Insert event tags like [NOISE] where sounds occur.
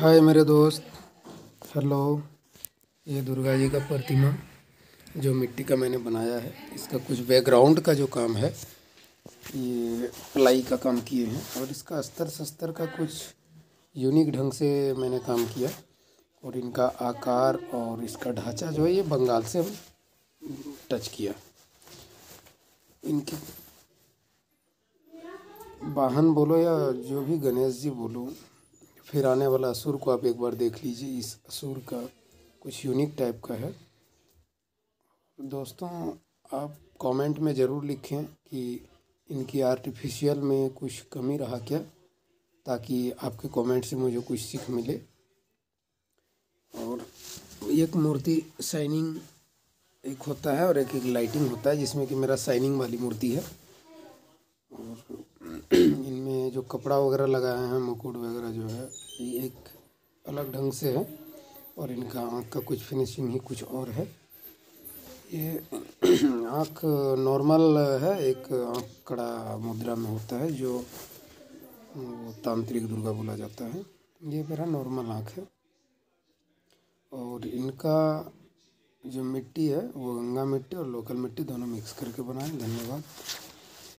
हाय मेरे दोस्त। हेलो। ये दुर्गा जी का प्रतिमा, जो मिट्टी का मैंने बनाया है, इसका कुछ बैकग्राउंड का जो काम है, ये प्लाई का काम किए हैं और इसका अस्तर शस्त्र का कुछ यूनिक ढंग से मैंने काम किया और इनका आकार और इसका ढांचा जो है, ये बंगाल से हम टच किया। इनकी वाहन बोलो या जो भी गणेश जी बोलो फिर आने वाला असुर को आप एक बार देख लीजिए। इस असुर का कुछ यूनिक टाइप का है। दोस्तों, आप कमेंट में ज़रूर लिखें कि इनकी आर्टिफिशियल में कुछ कमी रहा क्या, ताकि आपके कमेंट से मुझे कुछ सीख मिले। और एक मूर्ति शाइनिंग एक होता है और एक एक लाइटिंग होता है, जिसमें कि मेरा शाइनिंग वाली मूर्ति है। जो कपड़ा वगैरह लगाए हैं, मुकुट वगैरह जो है, ये एक अलग ढंग से है और इनका आँख का कुछ फिनिशिंग ही कुछ और है। ये [CLEARS THROAT] आँख नॉर्मल है, एक आँख कड़ा मुद्रा में होता है, जो तांत्रिक दुर्गा बोला जाता है। ये मेरा नॉर्मल आँख है। और इनका जो मिट्टी है, वो गंगा मिट्टी और लोकल मिट्टी दोनों मिक्स करके बनाए, धन्यवाद।